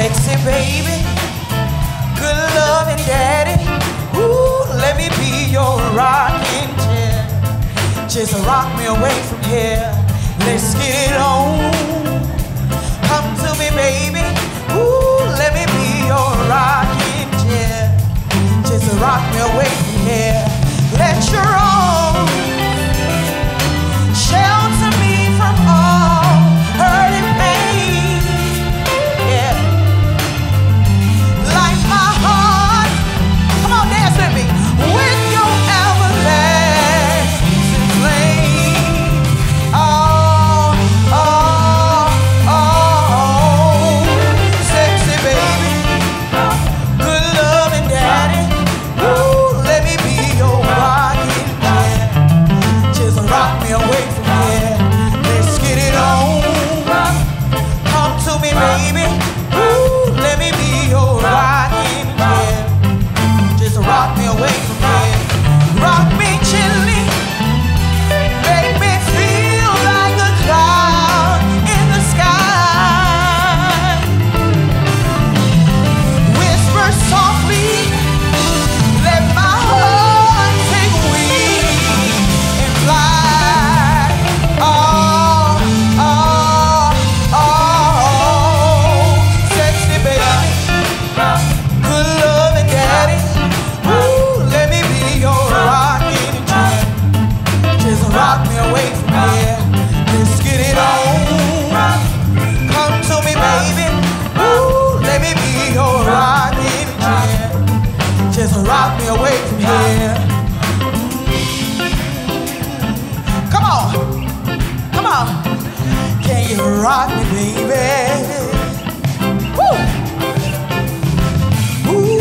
sexy baby, good loving daddy. Ooh, let me be your rocking chair. Just rock me away from here. Let's get it on. rock me away from here. Come on, come on. Can you rock me, baby? Woo! Ooh.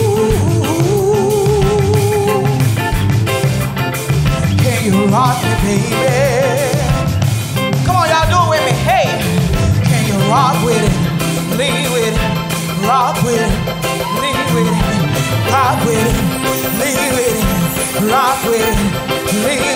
Can you rock me, baby? Come on, y'all, do it with me. Hey, can you rock with it? Lead with it. Rock with it. my way. Hey.